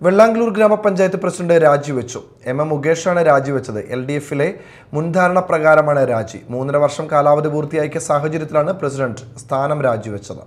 വെള്ളാംഗ്ലൂർ ഗ്രാമപഞ്ചായത്ത് പ്രസിഡന്റ് രാജിവെച്ചു M. M. മുകേഷാണ് രാജിവെച്ചത് എൽ. ഡി. എഫിലെ മുൻധാരണ പ്രകാരമാണ് രാജി. മൂന്നര വർഷം കാലാവധി പൂർത്തിയാക്കിയ സാഹചര്യത്തിലാണ് പ്രസിഡന്റ് സ്ഥാനം രാജിവെച്ചത്.